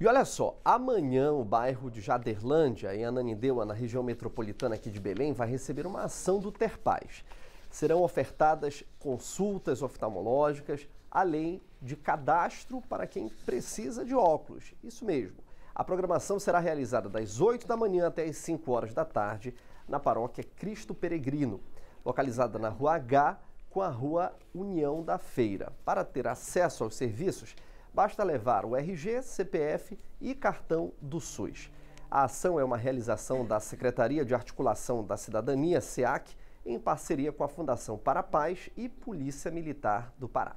E olha só, amanhã o bairro de Jaderlândia, em Ananindeua, na região metropolitana aqui de Belém, vai receber uma ação do Terpaz. Serão ofertadas consultas oftalmológicas, além de cadastro para quem precisa de óculos. Isso mesmo. A programação será realizada das 8 da manhã até as 5 horas da tarde na paróquia Cristo Peregrino, localizada na Rua H com a Rua União da Feira. Para ter acesso aos serviços, basta levar o RG, CPF e cartão do SUS. A ação é uma realização da Secretaria de Articulação da Cidadania, SEAC, em parceria com a Fundação Para a Paz e Polícia Militar do Pará.